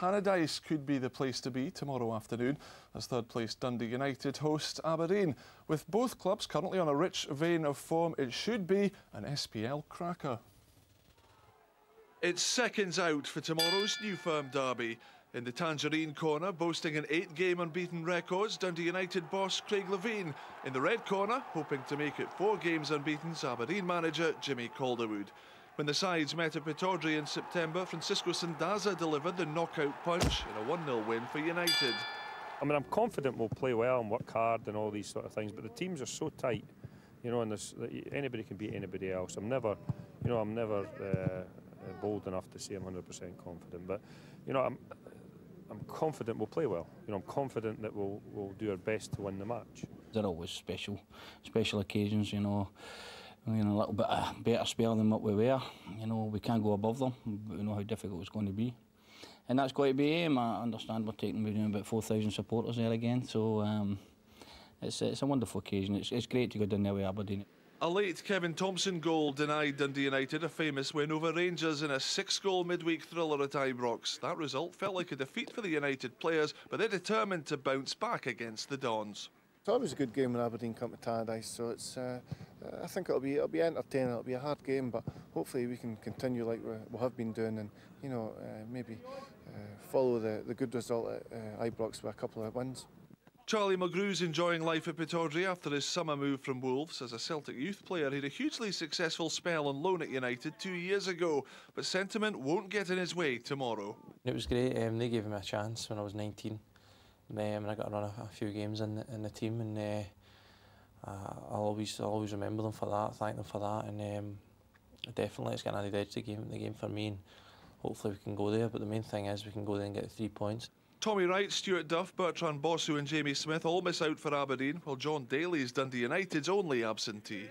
Tannadice could be the place to be tomorrow afternoon as third place Dundee United host Aberdeen. With both clubs currently on a rich vein of form, it should be an SPL cracker. It's seconds out for tomorrow's New Firm derby. In the Tangerine corner, boasting an eight-game unbeaten record, Dundee United boss Craig Levein. In the red corner, hoping to make it four games unbeaten, Aberdeen manager Jimmy Calderwood. When the sides met at Pittodrie in September, Francisco Sandaza delivered the knockout punch in a 1-0 win for United. I mean, I'm confident we'll play well and work hard and all these sort of things, but the teams are so tight, you know, and there's, anybody can beat anybody else. I'm never, you know, I'm never uh, bold enough to say I'm 100% confident, but, you know, I'm, I'm confident we'll play well. You know, I'm confident that we'll, we'll do our best to win the match. They're always special, special occasions, you know in a little bit of better spell than what we were. You know, we can't go above them. but We know how difficult it's going to be. And that's going to be aim. I understand we're taking we're doing about 4,000 supporters there again. So um, it's, it's a wonderful occasion. It's, it's great to go down there with Aberdeen. A late Kevin Thomson goal denied Dundee United a famous win over Rangers in a six-goal midweek thriller at Ibrox. That result felt like a defeat for the United players, but they're determined to bounce back against the Dons. It's always a good game when Aberdeen come to Tannadice, so it's. Uh, I think it'll be it'll be entertaining. It'll be a hard game, but hopefully we can continue like we, we have been doing, and you know uh, maybe uh, follow the the good result at uh, Ibrox with a couple of wins. Charlie Mulgrew's enjoying life at Pittodrie after his summer move from Wolves. As a Celtic youth player, he had a hugely successful spell on loan at United two years ago, but sentiment won't get in his way tomorrow. It was great. Um, they gave him a chance when I was 19 um, and I got to run a, a few games in the, in the team, and uh, I'll always I'll always remember them for that, thank them for that, and um, definitely it's got an added edge to game the game for me, and hopefully we can go there. But the main thing is we can go there and get three points. Tommy Wright, Stuart Duff, Bertrand Bossu and Jamie Smith all miss out for Aberdeen, while Jon Daly's Dundee United's only absentee.